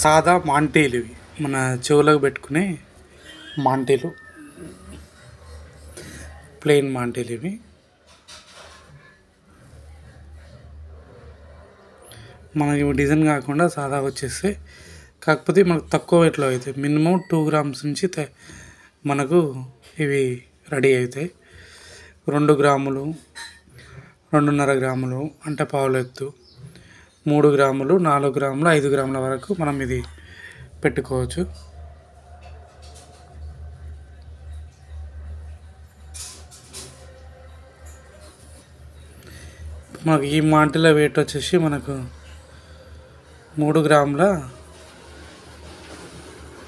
సాదా మాంటీలు ఇవి. మన చెవులకు పెట్టుకునే మాంటీలు. ప్లెయిన్ మాంటీలు ఇవి. మనకి డిజైన్ కాకుండా సాదా వచ్చేస్తే కాకపోతే మనకు తక్కువ వెయిట్లో అవుతాయి. మినిమం టూ గ్రామ్స్ నుంచి మనకు ఇవి రెడీ అవుతాయి. రెండు గ్రాములు రెండున్నర గ్రాములు అంటే పావుల ఎత్తు మూడు గ్రాములు నాలుగు గ్రాములు ఐదు గ్రాముల వరకు మనం ఇది పెట్టుకోవచ్చు. మనకు ఈ మాంటిల వెయిట్ వచ్చేసి మనకు మూడు గ్రాముల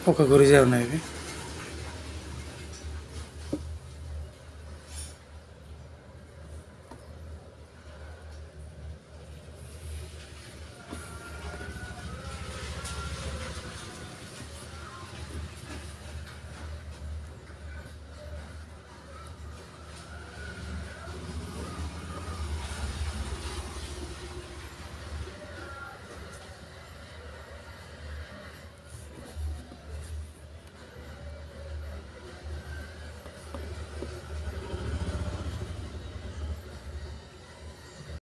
ఒక గురిజ ఉన్నాయి